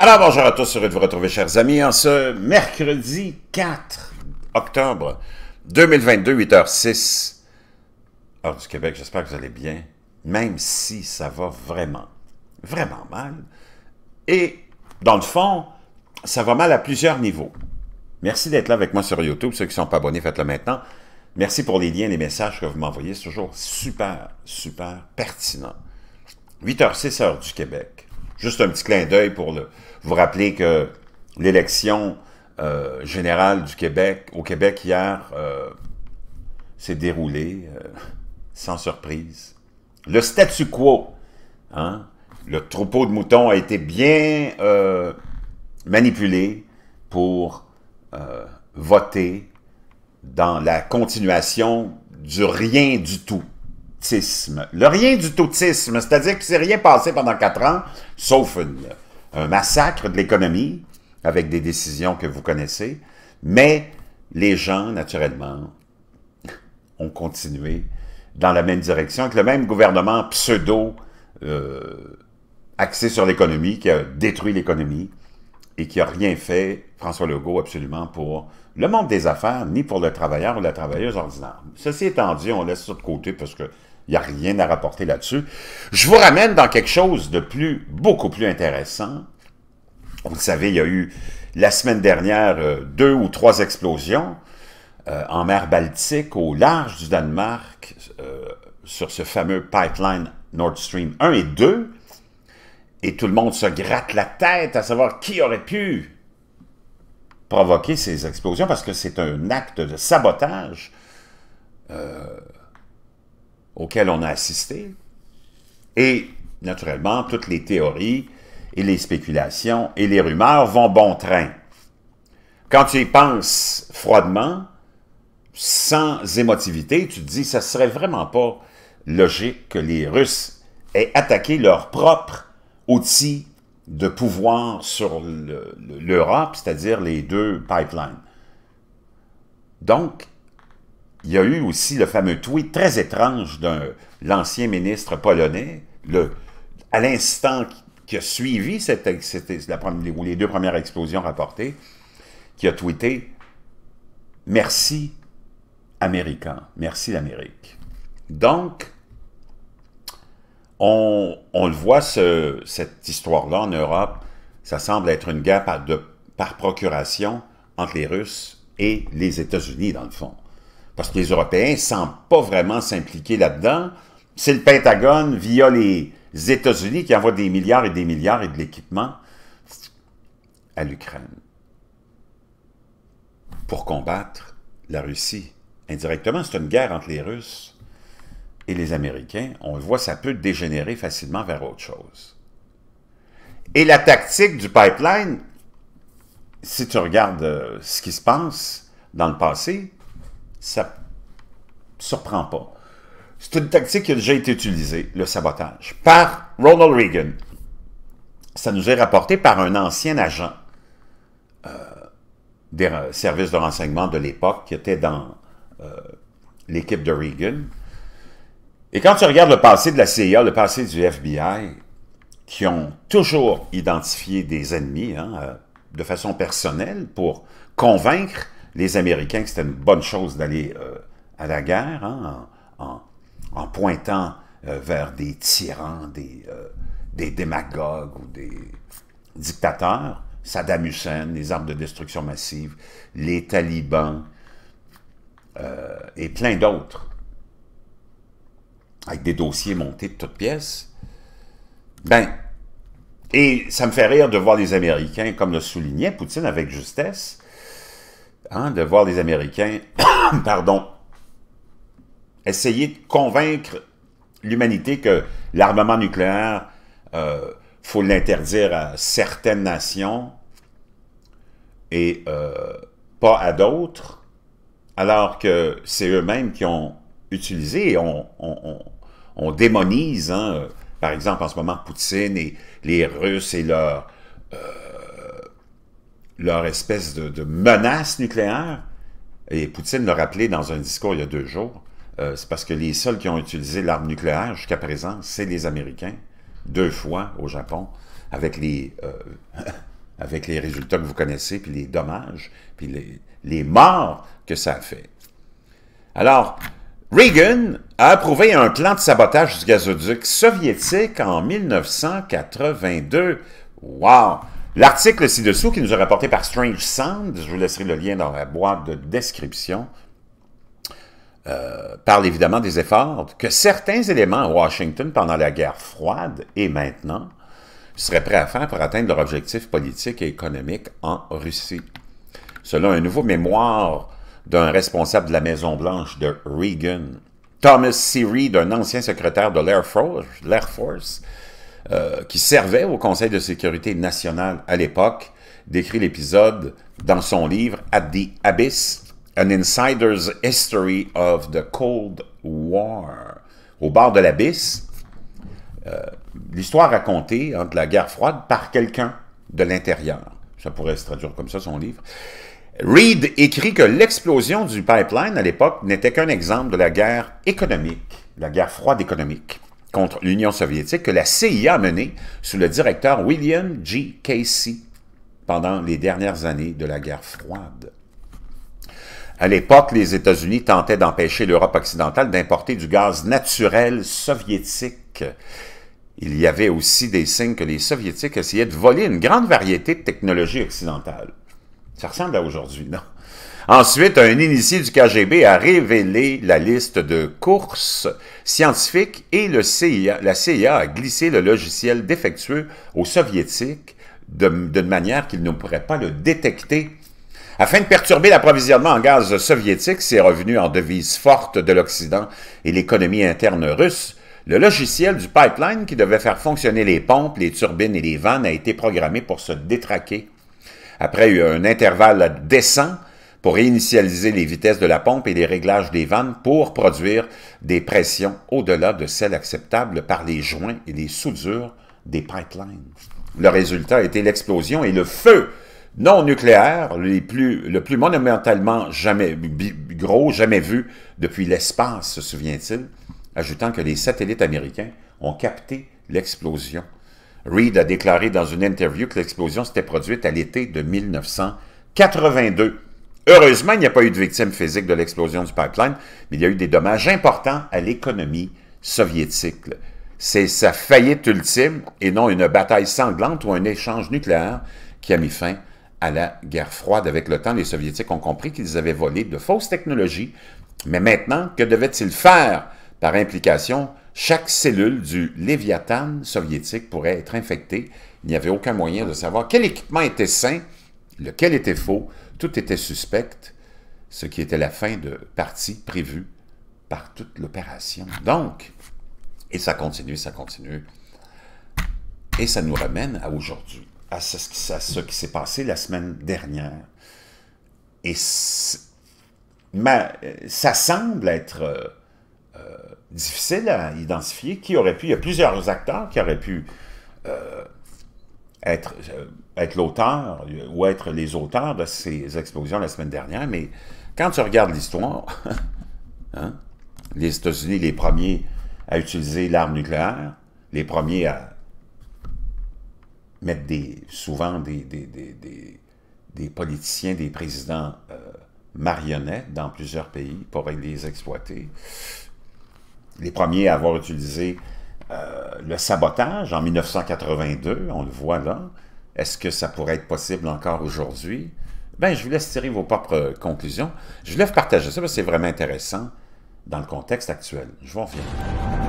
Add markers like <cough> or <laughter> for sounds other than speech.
Alors bonjour à tous, heureux de vous retrouver chers amis en ce mercredi 4 octobre 2022, 8h06, heure du Québec, j'espère que vous allez bien, même si ça va vraiment, vraiment mal. Et dans le fond, ça va mal à plusieurs niveaux. Merci d'être là avec moi sur YouTube, ceux qui ne sont pas abonnés, faites-le maintenant. Merci pour les liens, les messages que vous m'envoyez, c'est toujours super, super pertinent. 8h06, heure du Québec. Juste un petit clin d'œil pour le, vous rappeler que l'élection euh, générale du Québec, au Québec hier, euh, s'est déroulée euh, sans surprise. Le statu quo, hein, le troupeau de moutons a été bien manipulé pour voter dans la continuation du rien du tout. Le rien du toutisme, c'est-à-dire qu'il ne s'est rien passé pendant quatre ans, sauf un massacre de l'économie, avec des décisions que vous connaissez, mais les gens, naturellement, ont continué dans la même direction, avec le même gouvernement pseudo euh, axé sur l'économie, qui a détruit l'économie et qui n'a rien fait, François Legault, absolument, pour le monde des affaires, ni pour le travailleur ou la travailleuse ordinaire. Ceci étant dit, on laisse ça de côté parce que il n'y a rien à rapporter là-dessus. Je vous ramène dans quelque chose de plus, beaucoup plus intéressant. Vous savez, il y a eu la semaine dernière euh, deux ou trois explosions euh, en mer Baltique, au large du Danemark, euh, sur ce fameux pipeline Nord Stream 1 et 2. Et tout le monde se gratte la tête à savoir qui aurait pu provoquer ces explosions, parce que c'est un acte de sabotage auquel on a assisté. Et, naturellement, toutes les théories et les spéculations et les rumeurs vont bon train. Quand tu y penses froidement, sans émotivité, tu te dis, ça serait vraiment pas logique que les Russes aient attaqué leur propre outil de pouvoir sur l'Europe, c'est-à-dire les deux pipelines. Donc, il y a eu aussi le fameux tweet très étrange de l'ancien ministre polonais, le, à l'instant qui a suivi cette, la, les deux premières explosions rapportées, qui a tweeté « Merci, Américains. Merci, l'Amérique. » Donc, on, le voit, cette histoire-là en Europe, ça semble être une guerre par, par procuration entre les Russes et les États-Unis, dans le fond parce que les Européens ne semblent pas vraiment s'impliquer là-dedans. C'est le Pentagone, via les États-Unis, qui envoie des milliards et des milliards et de l'équipement à l'Ukraine pour combattre la Russie. Indirectement, c'est une guerre entre les Russes et les Américains. On le voit, ça peut dégénérer facilement vers autre chose. Et la tactique du pipeline, si tu regardes euh, ce qui se passe dans le passé, ça surprend pas. C'est une tactique qui a déjà été utilisée, le sabotage, par Ronald Reagan. Ça nous est rapporté par un ancien agent euh, des services de renseignement de l'époque qui était dans euh, l'équipe de Reagan. Et quand tu regardes le passé de la CIA, le passé du FBI, qui ont toujours identifié des ennemis hein, euh, de façon personnelle pour convaincre les Américains c'était une bonne chose d'aller euh, à la guerre, hein, en, pointant euh, vers des tyrans, des, euh, des démagogues ou des dictateurs, Saddam Hussein, les armes de destruction massive, les talibans, et plein d'autres, avec des dossiers montés de toutes pièces. Ben, et ça me fait rire de voir les Américains, comme le soulignait Poutine avec justesse, Hein, de voir les Américains, <coughs> pardon, essayer de convaincre l'humanité que l'armement nucléaire, euh, faut l'interdire à certaines nations et euh, pas à d'autres, alors que c'est eux-mêmes qui ont utilisé et on, démonise, hein, par exemple en ce moment Poutine et les Russes et leur... Euh, leur espèce de, menace nucléaire, et Poutine l'a rappelé dans un discours il y a deux jours, euh, c'est parce que les seuls qui ont utilisé l'arme nucléaire jusqu'à présent, c'est les Américains, deux fois au Japon, avec les, euh, <laughs> avec les résultats que vous connaissez, puis les dommages, puis les, les morts que ça a fait. Alors, Reagan a approuvé un plan de sabotage du gazoduc soviétique en 1982. Wow! L'article ci-dessous qui nous est rapporté par Strange Sound, je vous laisserai le lien dans la boîte de description, euh, parle évidemment des efforts que certains éléments à Washington pendant la guerre froide et maintenant seraient prêts à faire pour atteindre leur objectif politique et économique en Russie. Selon un nouveau mémoire d'un responsable de la Maison-Blanche de Reagan, Thomas C. Reed, un ancien secrétaire de l'Air Force, euh, qui servait au Conseil de sécurité nationale à l'époque, décrit l'épisode dans son livre « At the Abyss, An Insider's History of the Cold War ». Au bord de l'abysse, euh, l'histoire racontée entre la guerre froide par quelqu'un de l'intérieur. Ça pourrait se traduire comme ça, son livre. Reed écrit que l'explosion du pipeline à l'époque n'était qu'un exemple de la guerre économique, la guerre froide économique contre l'Union soviétique que la CIA a menée sous le directeur William G. Casey pendant les dernières années de la guerre froide. À l'époque, les États-Unis tentaient d'empêcher l'Europe occidentale d'importer du gaz naturel soviétique. Il y avait aussi des signes que les Soviétiques essayaient de voler une grande variété de technologies occidentales. Ça ressemble à aujourd'hui, non? Ensuite, un initié du KGB a révélé la liste de courses scientifiques et la CIA a glissé le logiciel défectueux aux soviétiques d'une manière qu'ils ne pourraient pas le détecter. Afin de perturber l'approvisionnement en gaz soviétique, c'est revenu en devise forte de l'Occident et l'économie interne russe, le logiciel du pipeline qui devait faire fonctionner les pompes, les turbines et les vannes a été programmé pour se détraquer. Après un intervalle décent pour réinitialiser les vitesses de la pompe et les réglages des vannes pour produire des pressions au-delà de celles acceptables par les joints et les soudures des pipelines. Le résultat a été l'explosion et le feu non nucléaire, le plus monumentalement jamais gros, jamais vu depuis l'espace, se souvient-il, ajoutant que les satellites américains ont capté l'explosion. Reed a déclaré dans une interview que l'explosion s'était produite à l'été de 1982. Heureusement, il n'y a pas eu de victimes physiques de l'explosion du pipeline, mais il y a eu des dommages importants à l'économie soviétique. C'est sa faillite ultime et non une bataille sanglante ou un échange nucléaire qui a mis fin à la guerre froide. Avec le temps, les Soviétiques ont compris qu'ils avaient volé de fausses technologies. Mais maintenant, que devaient-ils faire par implication? Chaque cellule du Léviathan soviétique pourrait être infectée. Il n'y avait aucun moyen de savoir quel équipement était sain, lequel était faux. Tout était suspect, ce qui était la fin de partie prévue par toute l'opération. Donc, et ça continue, ça continue. Et ça nous ramène à aujourd'hui, à ce, qui s'est passé la semaine dernière. Et ça semble être euh, difficile à identifier qui aurait pu, il y a plusieurs acteurs qui auraient pu euh, être, euh, être l'auteur ou être les auteurs de ces explosions la semaine dernière, mais quand tu regardes l'histoire, <laughs> hein, les États-Unis, les premiers à utiliser l'arme nucléaire, les premiers à mettre des, souvent des, des, politiciens, des présidents euh, marionnettes dans plusieurs pays pour les exploiter. Les premiers à avoir utilisé euh, le sabotage en 1982, on le voit là. Est-ce que ça pourrait être possible encore aujourd'hui? Ben, je vous laisse tirer vos propres conclusions. Je vous laisse partager ça parce que c'est vraiment intéressant dans le contexte actuel. Je vous reviens.